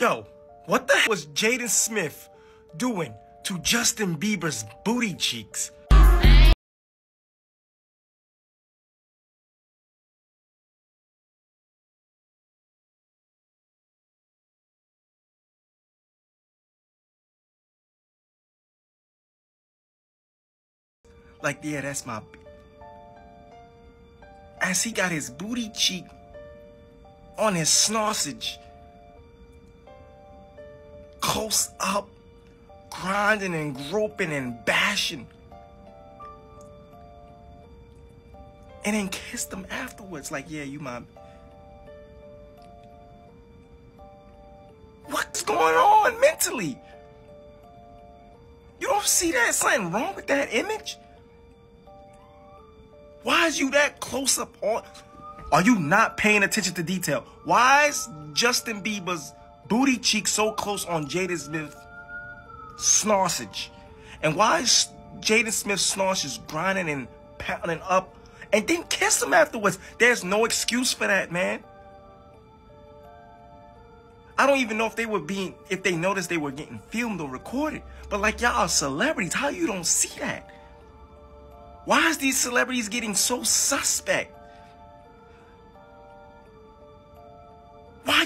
Yo, what the hell was Jaden Smith doing to Justin Bieber's booty cheeks? Like, yeah, that's my. As he got his booty cheek on his sausage, close up, grinding and groping and bashing. And then kiss them afterwards, like, yeah, you my. What's going on mentally? You don't see that? Something wrong with that image? Why is you that close up on? Are you not paying attention to detail? Why is Justin Bieber's booty cheek so close on Jaden Smith's snorsage? And why is Jaden Smith's snorsage grinding and pounding up and then kiss him afterwards? There's no excuse for that, man. I don't even know if they were being, if they noticed they were getting filmed or recorded. But like y'all are celebrities, how you don't see that? Why is these celebrities getting so suspect?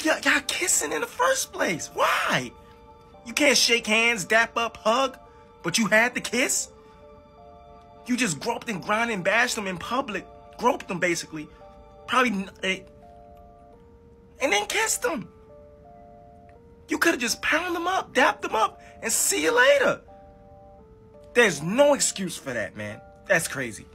Why y'all kissing in the first place? Why? You can't shake hands, dap up, hug, but you had to kiss? You just groped and grinded and bashed them in public. Groped them, basically. Probably... Eh, and then kissed them. You could have just pounded them up, dapped them up, and see you later. There's no excuse for that, man. That's crazy.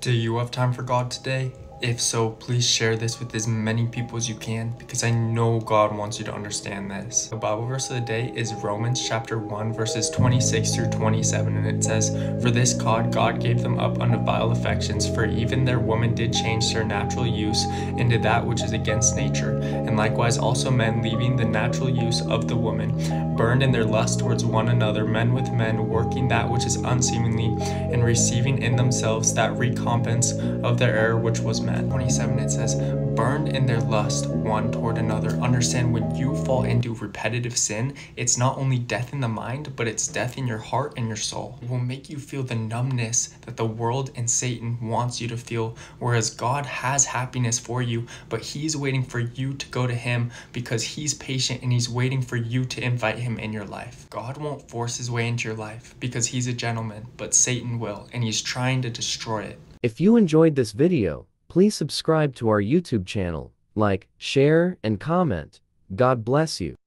Do you have time for God today? If so, please share this with as many people as you can because I know God wants you to understand this. The Bible verse of the day is Romans chapter 1 verses 26 through 27 and it says, For this God, God gave them up unto vile affections, for even their women did change their natural use into that which is against nature. And likewise also men leaving the natural use of the woman, burned in their lust towards one another, men with men, working that which is unseemly, and receiving in themselves that recompense of their error which was 27 it says burned in their lust one toward another. Understand when you fall into repetitive sin it's not only death in the mind but it's death in your heart and your soul. It will make you feel the numbness that the world and satan wants you to feel whereas god has happiness for you but he's waiting for you to go to him because he's patient and he's waiting for you to invite him in your life. God won't force his way into your life because he's a gentleman but satan will and he's trying to destroy it. If you enjoyed this video, please subscribe to our YouTube channel, like, share, and comment. God bless you.